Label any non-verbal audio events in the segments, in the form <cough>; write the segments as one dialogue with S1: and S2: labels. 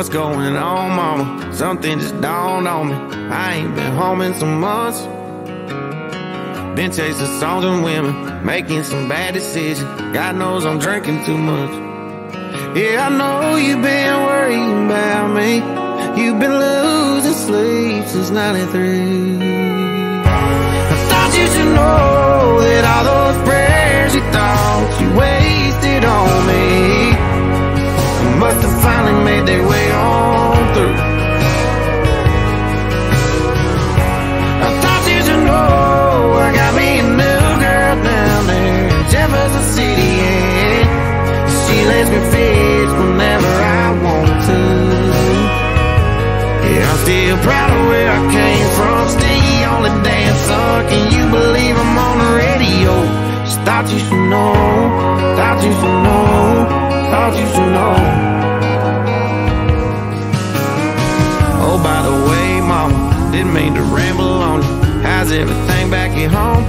S1: What's going on, mama? Something just dawned on me. I ain't been home in some months. Been chasing songs and women, making some bad decisions. God knows I'm drinking too much. Yeah, I know you've been worrying about me. You've been losing sleep since 93. I thought you should know that all those prayers you thought you wasted on me must have finally made their way on through. I thought you should know I got me a new girl down there Jefferson City, she lets me fish whenever I want to. Yeah, I'm still proud of where I came from, still the only damn. Can you believe I'm on the radio? Just thought you should know, thought you should know, thought you should know. Oh, by the way, mama, didn't mean to ramble on you. How's everything back at home?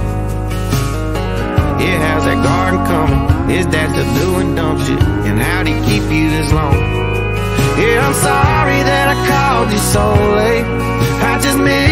S1: Yeah, how's that garden coming? Is that still doing dumb shit? And how'd he keep you this long? Yeah, I'm sorry that I called you so late. I just miss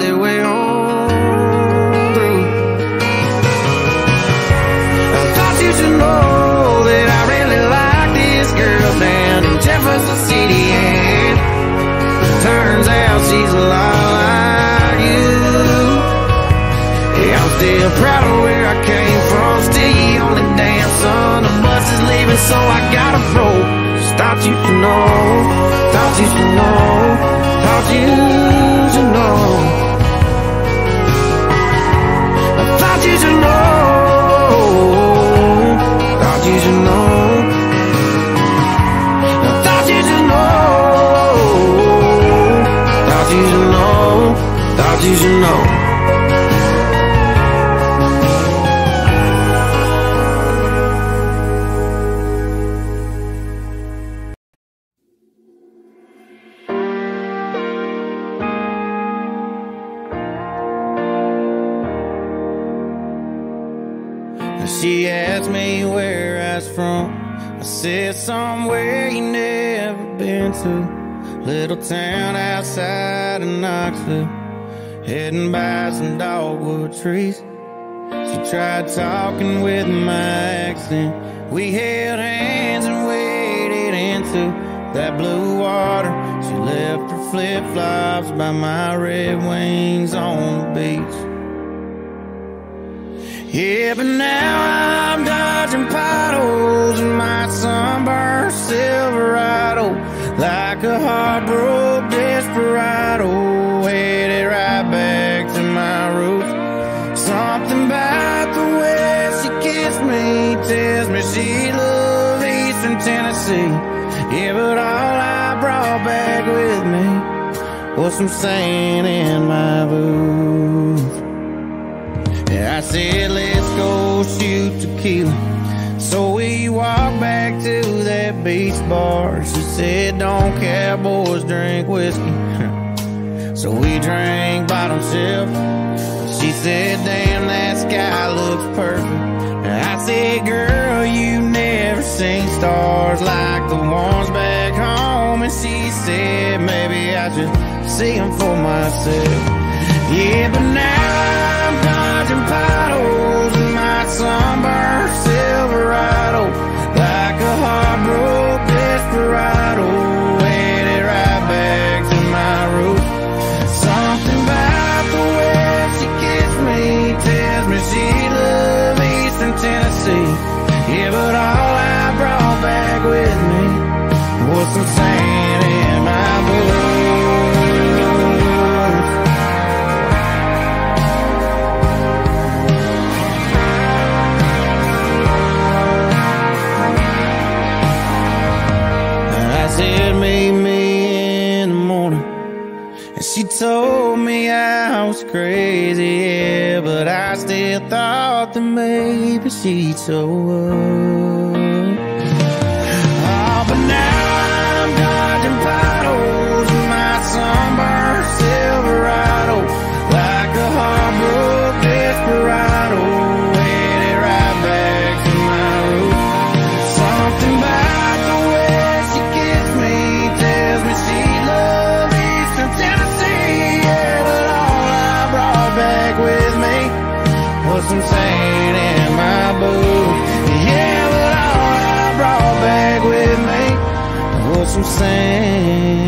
S1: their way on through. I thought you should know that I really like this girl down in Jefferson City, and turns out she's a lot like you. Yeah, I'm still proud of where I came from, still the only damn son. The bus is leaving, so I gotta roll. Thought you should know, thought you should know, thought you She asked me where I was from. I said somewhere you never been to. Little town outside of Knoxville. Heading by some dogwood trees. She tried talking with my accent. We held hands and waded into that blue water. She left her flip flops by my red wings on the beach. Yeah, but now I'm dodging potholes in my sunburned Silverado like a heartbroken desperado, headed right back to my roots. Something about the way she kissed me tells me she loves Eastern Tennessee. Yeah, but all I brought back with me was some sand in my boots. I said, let's go shoot tequila. So we walked back to that beach bar. She said, don't cowboys drink whiskey. <laughs> so we drank bottom shelf. She said, damn, that sky looks perfect. And I said, girl, you never seen stars like the ones back home. And she said, maybe I should see them for myself. Yeah, but now potholes in told me I was crazy, yeah, but I still thought that maybe she'd show up.
S2: Same.
S3: sing.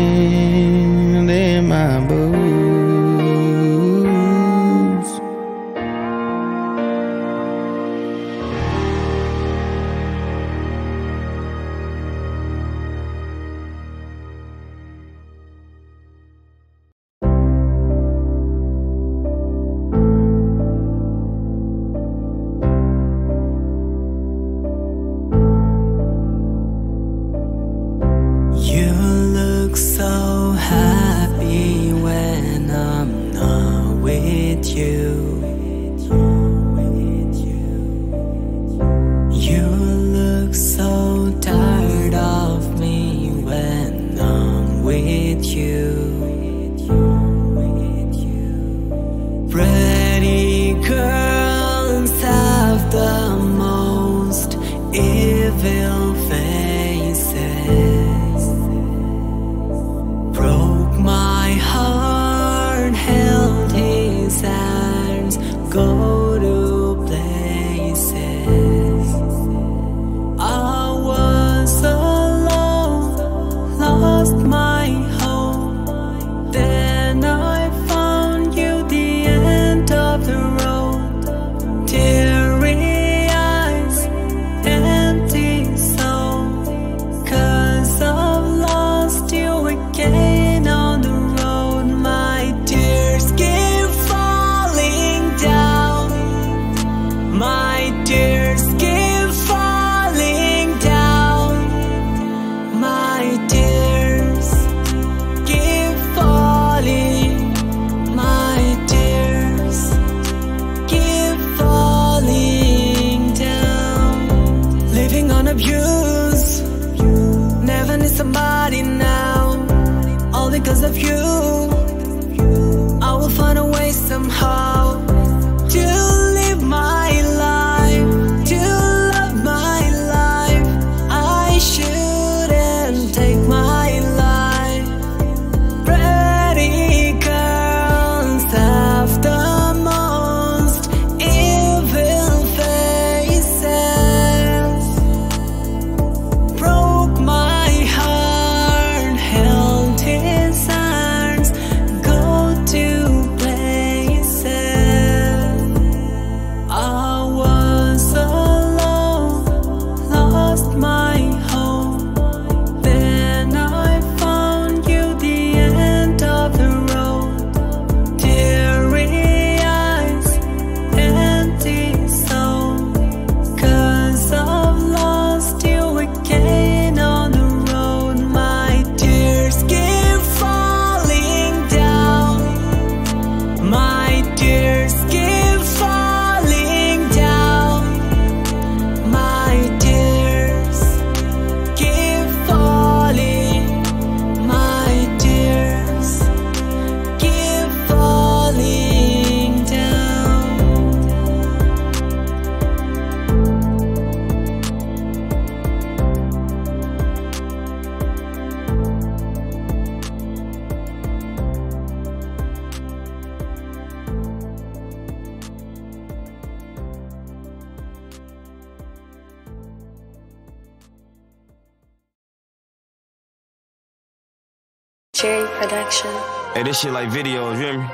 S3: production.
S4: Hey, this shit like videos, you hear me?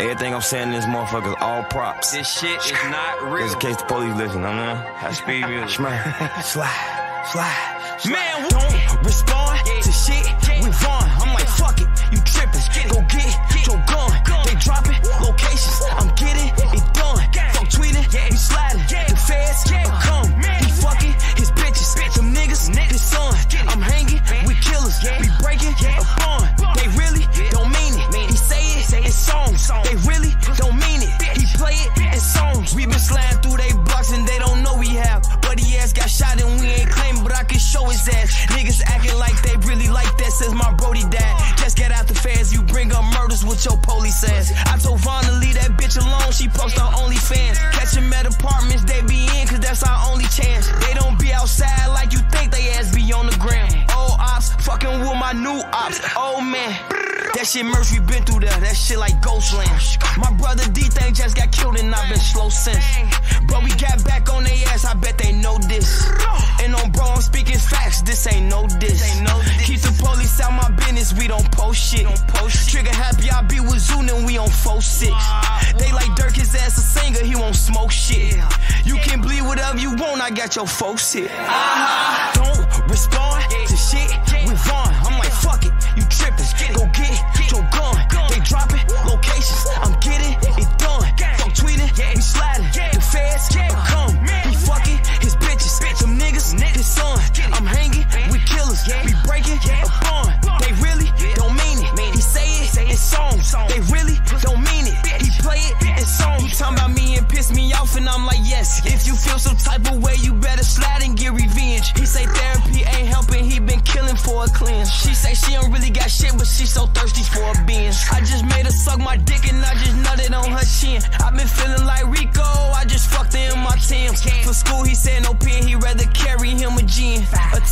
S4: Everything I'm saying in this motherfucker is all props.
S5: This shit is not real.
S4: Just in case the police listen, I mean,
S5: I speed <laughs> music. <laughs>
S4: Slide, slide, slide.
S5: Man, don't respond
S4: yeah. to shit. We won. I'm like, fuck it, you trippin'. Get Go get, get your gun. gun. They droppin' locations. I'm getting it done. Fuck tweeting, yeah. we sliding. Yeah. The feds yeah. come. They really don't mean it. He play it in songs. We been sliding shit, merch, we been through that. That shit like Ghostland. My brother D thing just got killed and I've been slow since. Bro, we got back on their ass, I bet they know this. And on bro, I'm speaking facts, this ain't no diss. Keep the police out my business, we don't post shit. Trigger happy, I be with zoom and we on 4-6. They like Dirk, his ass a singer, he won't smoke shit. You can bleed whatever you want, I got your folks here. Uh-huh. Don't respond.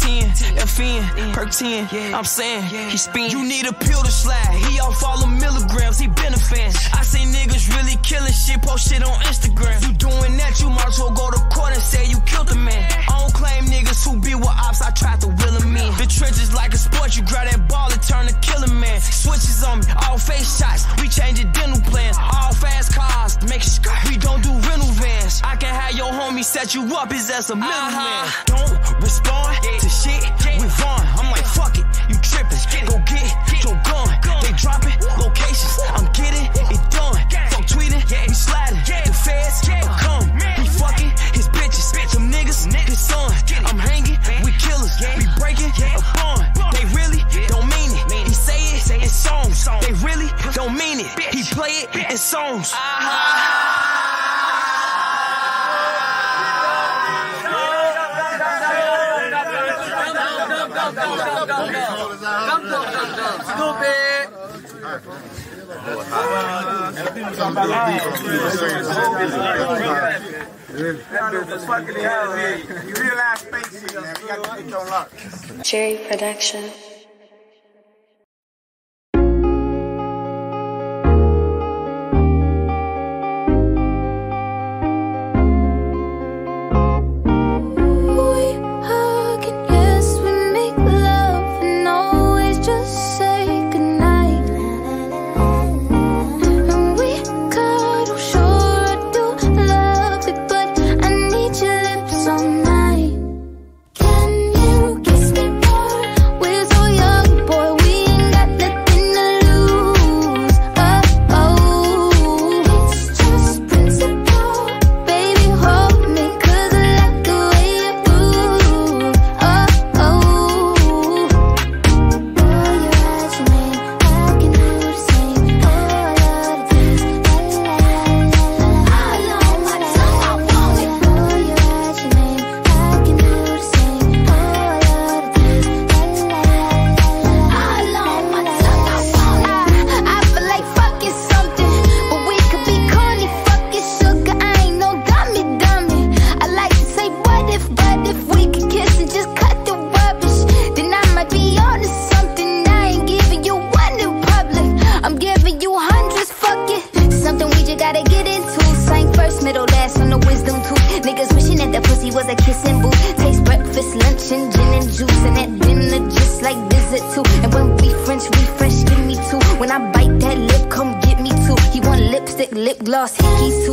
S4: 10, FN, perk 10. I'm saying, he spin. You need a pill to slide. He off all the milligrams, he been a fan. I see niggas really killing shit, post shit on Instagram. You doing that, you might as well go to court and say you killed a man. I don't claim niggas who be with ops, I tried to will him in. The trenches like a sport, you grab that ball and turn to killing man. Switches on me, all face shots, we changing dental plans. All fast cars, make it We don't do rental vans. I can have your homie set you up, is as a middleman. Uh -huh. Don't respond yeah. to shit come,
S5: come, come, come. Come, come, come, come. Snoopy.
S3: Cherry Production.
S6: lunch, and gin and juice. And at dinner, just like visit too. And when we French refresh, give me two. When I bite that lip, come get me two. He want lipstick, lip gloss, hickey too.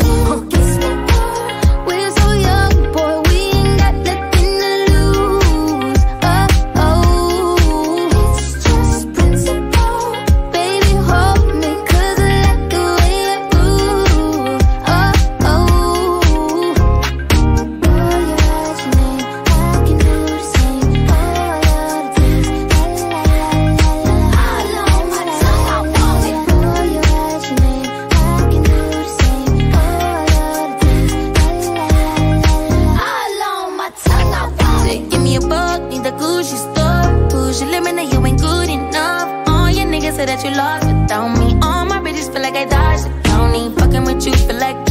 S6: like